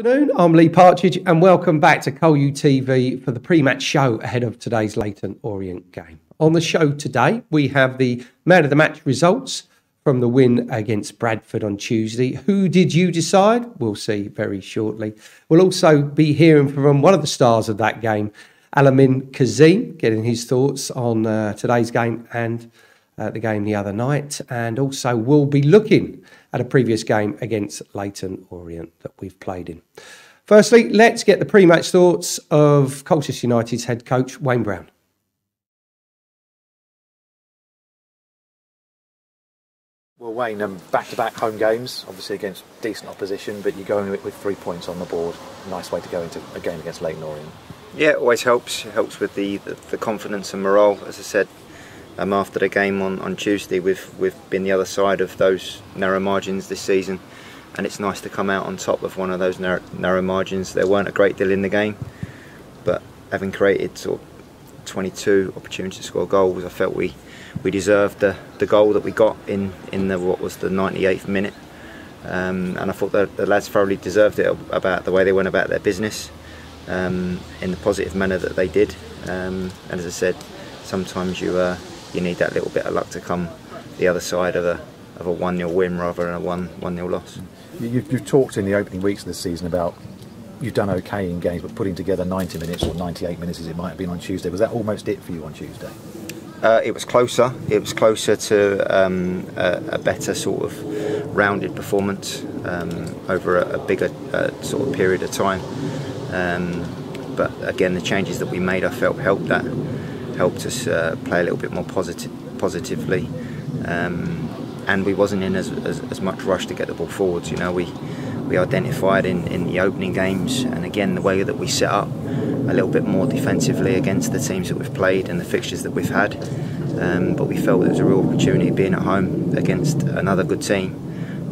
afternoon. I'm Lee Partridge, and welcome back to Cole TV for the pre-match show ahead of today's Leyton Orient game. On the show today, we have the man of the match results from the win against Bradford on Tuesday. Who did you decide? We'll see very shortly. We'll also be hearing from one of the stars of that game, Al-Amin Kazeem, getting his thoughts on uh, today's game and uh, the game the other night. And also, we'll be looking at a previous game against Leyton Orient that we've played in. Firstly, let's get the pre match thoughts of Colchester United's head coach, Wayne Brown. Well, Wayne, um, back-to-back home games, obviously against decent opposition, but you're going with, with three points on the board. Nice way to go into a game against Leyton Orient. Yeah, it always helps. It helps with the, the, the confidence and morale. As I said, um, after the game on, on Tuesday, we've we've been the other side of those narrow margins this season, and it's nice to come out on top of one of those narrow, narrow margins. There weren't a great deal in the game, but having created sort of 22 opportunities to score goals, I felt we we deserved the, the goal that we got in in the what was the 98th minute, um, and I thought that the lads thoroughly deserved it about the way they went about their business, um, in the positive manner that they did. Um, and as I said, sometimes you uh, you need that little bit of luck to come the other side of a of a one 0 win rather than a one one 0 loss. You've, you've talked in the opening weeks of the season about you've done okay in games, but putting together 90 minutes or 98 minutes as it might have been on Tuesday, was that almost it for you on Tuesday? Uh, it was closer. It was closer to um, a, a, better sort of rounded performance um, over a, a bigger uh, sort of period of time. Um, but again, the changes that we made, I felt helped that, helped us uh, play a little bit more positive, positively. Um, and we wasn't in as, as, as, much rush to get the ball forwards. You know, we we identified in, in the opening games, and again the way that we set up a little bit more defensively against the teams that we've played and the fixtures that we've had. Um, but we felt it was a real opportunity being at home against another good team.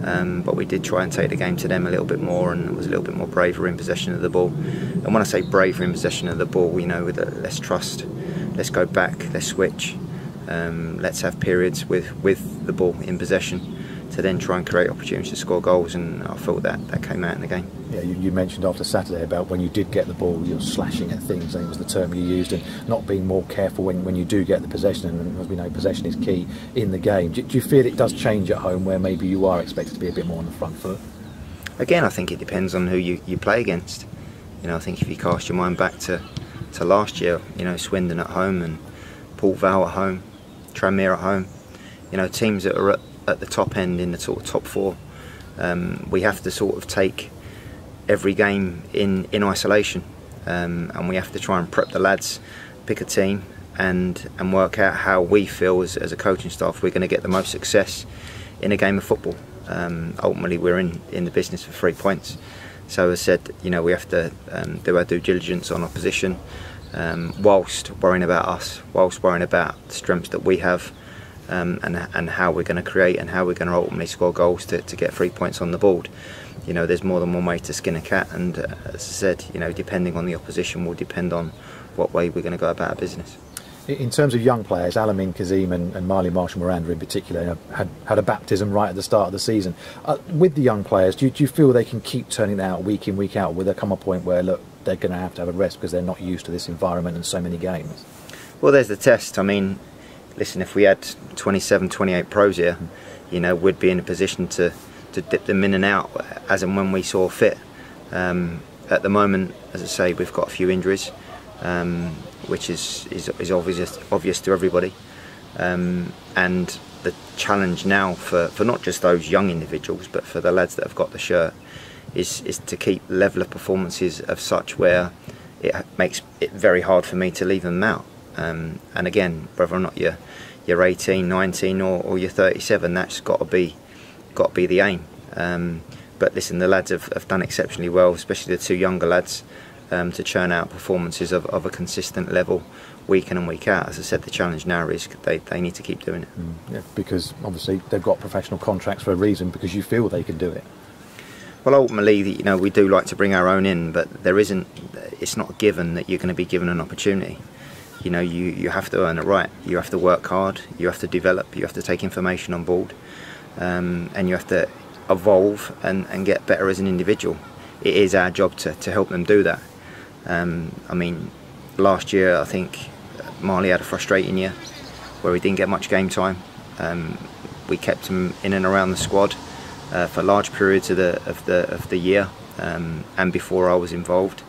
Um, but we did try and take the game to them a little bit more and it was a little bit more braver in possession of the ball. And when I say braver in possession of the ball, you know, with less trust, let's go back, let's switch, um, let's have periods with, with the ball in possession to then try and create opportunities to score goals, and I thought that that came out in the game. Yeah, you, you mentioned after Saturday about when you did get the ball, you're slashing at things. I think was the term you used, and not being more careful when, when you do get the possession. And as we know, possession is key in the game. Do, do you feel it does change at home, where maybe you are expected to be a bit more on the front foot? Again, I think it depends on who you, you play against. You know, I think if you cast your mind back to, to last year, you know, Swindon at home and Port Vale at home, Tranmere at home, you know, teams that are at at the top end in the sort of top four. Um, we have to sort of take every game in in isolation, um, and we have to try and prep the lads, pick a team, and and work out how we feel as, as a coaching staff we're going to get the most success in a game of football. Um, ultimately, we're in in the business for three points. So as I said, you know, we have to um, do our due diligence on opposition, um, whilst worrying about us, whilst worrying about the strengths that we have um, and, and how we're going to create and how we're going to ultimately score goals to, to get three points on the board. You know, there's more than one way to skin a cat, and uh, as I said, you know, depending on the opposition will depend on what way we're going to go about our business. In terms of young players, Al-Amin Kazeem and, and Marley Marshall Miranda in particular had, had a baptism right at the start of the season. Uh, with the young players, do you, do you feel they can keep turning that out week in, week out? Will there come a point where, look, they're going to have to have a rest because they're not used to this environment and so many games? Well, there's the test. I mean, listen, if we had 27, 28 pros here, you know, we'd be in a position to, to dip them in and out as and when we saw fit. Um, at the moment, as I say, we've got a few injuries, um, which is, is, is obvious, obvious to everybody. Um, and the challenge now for, for not just those young individuals, but for the lads that have got the shirt, is, is to keep level of performances of such where it makes it very hard for me to leave them out. Um, and again, whether or not you're you're 18, 19, or, or you're 37, that's got to be got to be the aim. Um, but listen, the lads have, have done exceptionally well, especially the two younger lads, um, to churn out performances of, of a consistent level week in and week out. As I said, the challenge now is they, they need to keep doing it. Mm, yeah, because obviously they've got professional contracts for a reason, because you feel they can do it. Well, ultimately, you know, we do like to bring our own in, but there isn't. It's not given that you're going to be given an opportunity you know you, you have to earn it right you have to work hard you have to develop you have to take information on board um, and you have to evolve and, and get better as an individual it is our job to, to help them do that. Um, I mean, last year I think Marley had a frustrating year where he didn't get much game time. Um, we kept him in and around the squad uh, for large periods of the of the of the year um, and before I was involved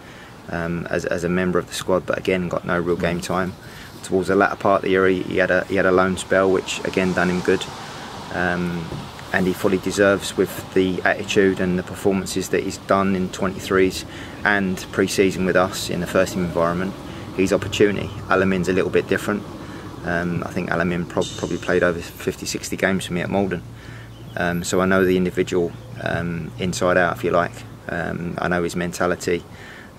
um, as, as a member of the squad, but again got no real game time. Towards the latter part of the year, he, he had a he had a loan spell, which again done him good. Um, and he fully deserves with the attitude and the performances that he's done in 23s and pre-season with us in the first team environment. His opportunity. Al-Amin's a little bit different. Um, I think Al-Amin pro- probably played over 50, 60 games for me at Maldon. Um, so I know the individual um, inside out, if you like. Um, I know his mentality,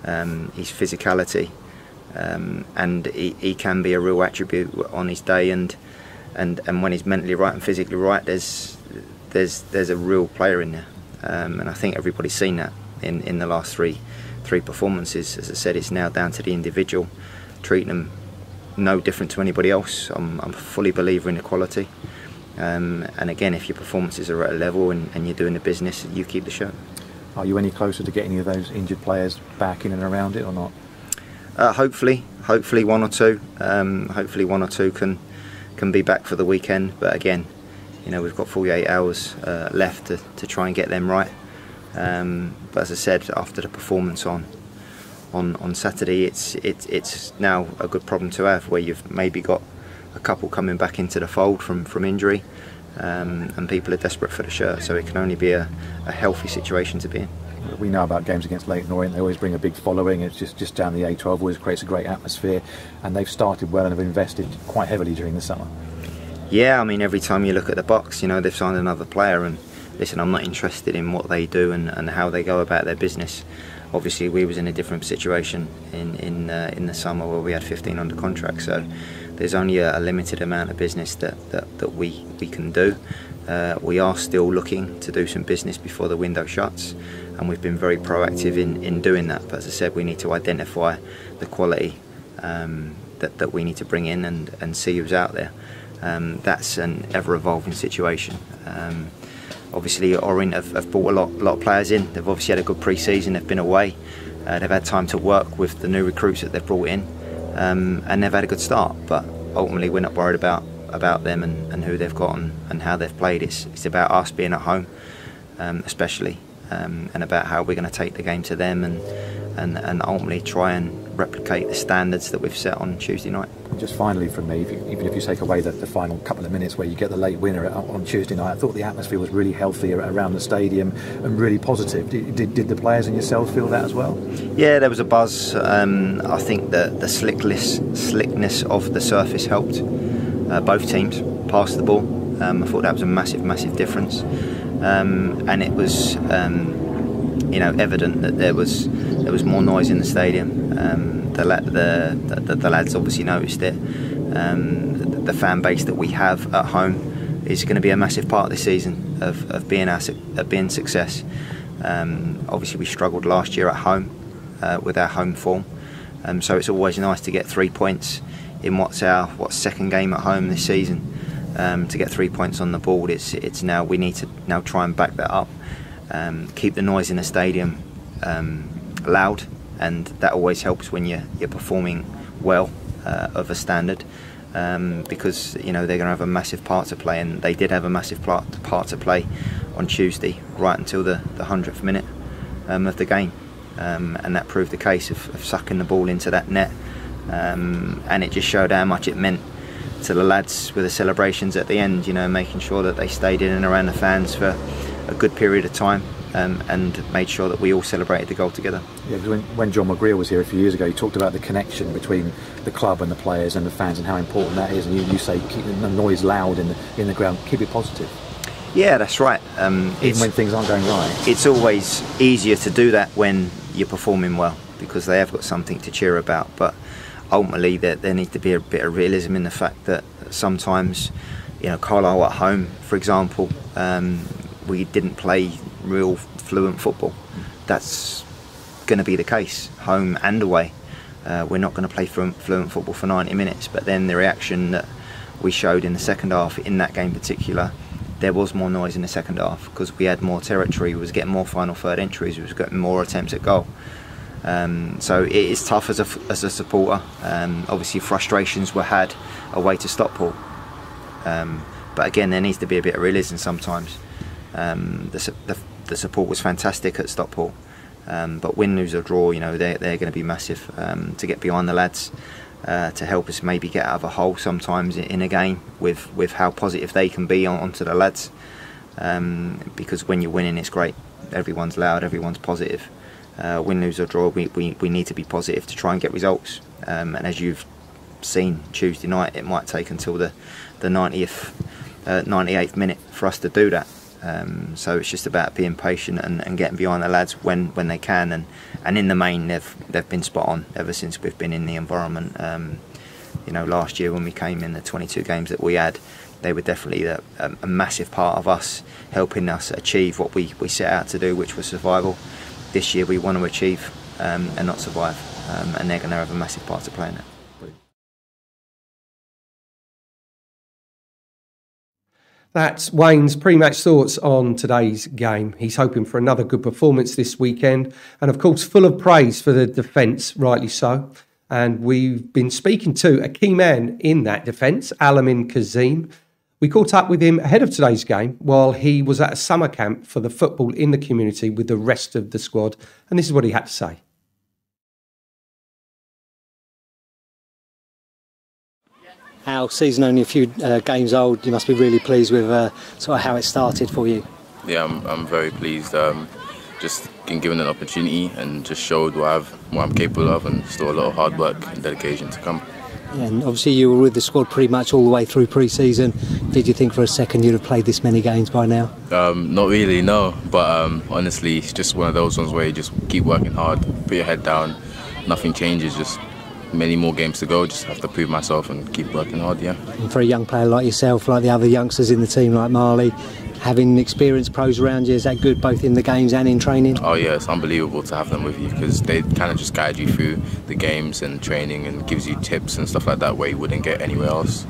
um, his physicality, um, and he, he, can be a real attribute on his day. And, and, and when he's mentally right and physically right, there's there's there's a real player in there, um, and I think everybody's seen that in, in the last three three performances. As I said, it's now down to the individual, treating them no different to anybody else. I'm, I'm a fully believer in equality, um, and again, if your performances are at a level and, and you're doing the business, you keep the shirt. Are you any closer to getting any of those injured players back in and around it or not? Uh, hopefully, hopefully one or two. Um, hopefully one or two can can be back for the weekend. But again, you know we've got 48 hours uh, left to, to try and get them right. Um, but as I said, after the performance on on, on Saturday, it's it, it's now a good problem to have where you've maybe got a couple coming back into the fold from from injury, um, and people are desperate for the shirt. So it can only be a, a healthy situation to be in we know about games against Leyton Orient. They always bring a big following. It's just just down the A12, always creates a great atmosphere, and they've started well and have invested quite heavily during the summer. Yeah, I mean, every time you look at the box, you know, they've signed another player. And listen, I'm not interested in what they do and, and how they go about their business. Obviously, we was in a different situation in in uh, in the summer where we had 15 under contract. So there's only a, a limited amount of business that, that, that we, we can do. Uh, we are still looking to do some business before the window shuts, and we've been very proactive in, in doing that. But as I said, we need to identify the quality um, that, that we need to bring in and, and see who's out there um, that's an ever evolving situation. Um, obviously, Orient have, have, brought a lot, lot of players in. They've obviously had a good pre season, they've been away, uh, they've had time to work with the new recruits that they've brought in, um, and they've had a good start. But ultimately, we're not worried about, about them and, and who they've got and, and, how they've played. It's, it's about us being at home, um, especially, um, and about how we're going to take the game to them and, and, and ultimately try and replicate the standards that we've set on Tuesday night. Just finally from me, if you, even if you take away the, the, final couple of minutes where you get the late winner on Tuesday night, I thought the atmosphere was really healthy around the stadium and really positive. Did, did, did the players and yourself feel that as well? Yeah, there was a buzz. Um, I think that the slickness, slickness of the surface helped. Uh, both teams passed the ball. Um, I thought that was a massive, massive difference. Um, and it was um, you know evident that there was there was more noise in the stadium. Um, the, the, the, the, lads obviously noticed it. Um, the, the, fan base that we have at home is going to be a massive part of this season of, of being our of being success. Um, obviously, we struggled last year at home uh, with our home form, um, so it's always nice to get three points in what's our what second game at home this season. Um, to get three points on the board, it's it's now we need to now try and back that up um, keep the noise in the stadium um, loud, and that always helps when you're, you're performing well uh, of a standard. Um, because you know they're going to have a massive part to play, and they did have a massive part, part to play on Tuesday, right until the, the 100th minute um, of the game, um, and that proved the case of, of, sucking the ball into that net, um, and it just showed how much it meant to the lads with the celebrations at the end. You know, making sure that they stayed in and around the fans for a good period of time. Um, and made sure that we all celebrated the goal together. Yeah, because when, when John McGreal was here a few years ago, he talked about the connection between the club and the players and the fans and how important that is. And you, you say keep the noise loud in the in the ground, keep it positive. Yeah, that's right. Um, Even when things aren't going right. It's always easier to do that when you're performing well because they have got something to cheer about. But ultimately, there, there needs to be a bit of realism in the fact that sometimes, you know, Carlisle at home, for example, um, we didn't play real fluent football. That's going to be the case, home and away. Uh, we're not going to play fluent, football for 90 minutes, but then the reaction that we showed in the second half in that game in particular there was more noise in the second half because we had more territory, we was getting more final third entries, we was getting more attempts at goal. Um, so it is tough as a, as a supporter. Um, obviously, frustrations were had away to Stockport. Um, but again, there needs to be a bit of realism sometimes. Um, the, the, the, support was fantastic at Stockport. Um, but win, lose or draw, you know, they're, they're going to be massive um, to get behind the lads. Uh, to help us maybe get out of a hole sometimes in, a game with, with how positive they can be on, onto the lads. because when you're winning, it's great. Everyone's loud, everyone's positive uh, win, lose or draw, we, we, we need to be positive to try and get results. Um, and as you've seen Tuesday night, it might take until the, the 90th, uh, 98th minute for us to do that. Um, so it's just about being patient and, and, getting behind the lads when, when they can. And, and in the main, they've they've been spot on ever since we've been in the environment. Um, you know, last year when we came in the 22 games that we had, they were definitely a, a, massive part of us helping us achieve what we, we set out to do, which was survival this year we want to achieve um, and not survive, um, and they're going to have a massive part to play in it. That's Wayne's pre-match thoughts on today's game. He's hoping for another good performance this weekend, and of course, full of praise for the defence, rightly so. And we've been speaking to a key man in that defence, Al-Amin Kazeem, we caught up with him ahead of today's game while he was at a summer camp for the football in the community with the rest of the squad, and this is what he had to say. Our season only a few uh, games old. You must be really pleased with uh, sort of how it started for you. Yeah, I'm, I'm very pleased. Um, just been given an opportunity and just showed what, I've, what I'm capable of, and still a lot of hard work and dedication to come. And obviously, you were with the squad pretty much all the way through pre-season. Did you think for a second you'd have played this many games by now? Um, not really, no. But um, honestly, it's just one of those ones where you just keep working hard, put your head down. Nothing changes. Just many more games to go. Just have to prove myself and keep working hard. Yeah. And for a young player like yourself, like the other youngsters in the team, like Marley, having experienced pros around you, is that good both in the games and in training? Oh yeah, it's unbelievable to have them with you because they kind of just guide you through the games and training and gives you tips and stuff like that where you wouldn't get anywhere else.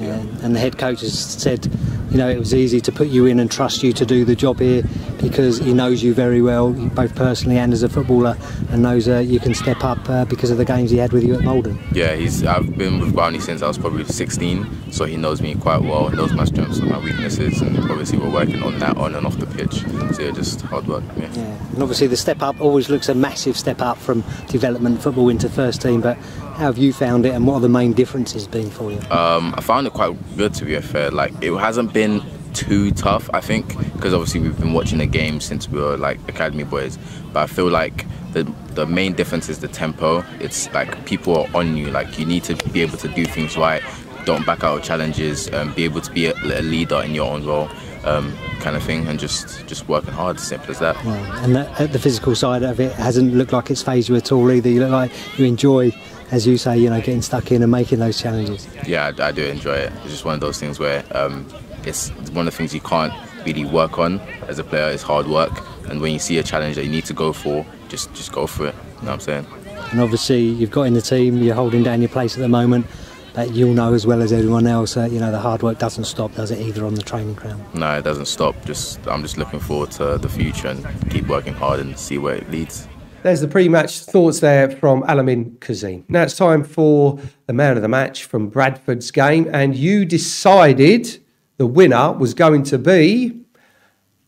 Yeah. And the head coach has said, you know, it was easy to put you in and trust you to do the job here because he knows you very well, both personally and as a footballer, and knows uh, you can step up uh, because of the games he had with you at Maldon. Yeah, he's. I've been with Barney since I was probably 16, so he knows me quite well. He knows my strengths and my weaknesses, and obviously we're working on that on and off the pitch. So yeah, just hard work. Yeah. yeah. And obviously the step up always looks a massive step up from development football into first team, but how have you found it, and what are the main differences been for you? Um, I found it quite good to be fair. Like it hasn't been too tough, I think, because obviously we've been watching the game since we were like academy boys. But I feel like the the main difference is the tempo. It's like people are on you. Like you need to be able to do things right. Don't back out of challenges. Um, be able to be a, a leader in your own role. Um, kind of thing, and just just working hard. Simple as that. Yeah. And the, the physical side of it hasn't looked like it's phased you at all either. You look like you enjoy as you say, you know, getting stuck in and making those challenges. Yeah, I, I do enjoy it. It's just one of those things where um, it's one of the things you can't really work on as a player is hard work. And when you see a challenge that you need to go for, just just go for it. You know what I'm saying? And obviously, you've got in the team, you're holding down your place at the moment. But you'll know as well as everyone else that you know the hard work doesn't stop, does it? Either on the training ground. No, it doesn't stop. Just I'm just looking forward to the future and keep working hard and see where it leads. There's the pre-match thoughts there from Al-Amin Kazeem. Now it's time for the man of the match from Bradford's game, and you decided the winner was going to be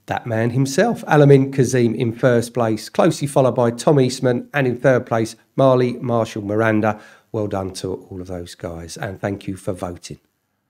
that man himself, Al-Amin Kazeem in first place, closely followed by Tom Eastman, and in third place, Marley Marshall Miranda. Well done to all of those guys, and thank you for voting.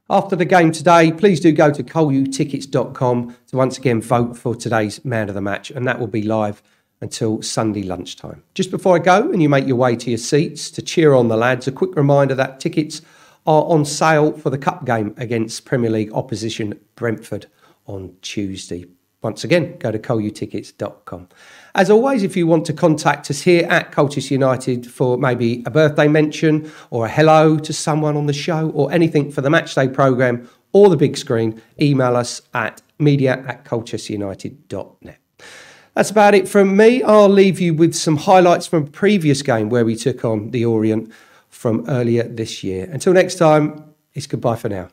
After the game today, please do go to colutickets.com to once again vote for today's man of the match, and that will be live until Sunday lunchtime. Just before I go and you make your way to your seats to cheer on the lads, a quick reminder that tickets are on sale for the Cup game against Premier League opposition Brentford on Tuesday. Once again, go to colutickets.com. As always, if you want to contact us here at Colchester United for maybe a birthday mention or a hello to someone on the show or anything for the matchday programme or the big screen, email us at media at colchesterunited.net. That's about it from me. I'll leave you with some highlights from a previous game where we took on the Orient from earlier this year. Until next time, it's goodbye for now.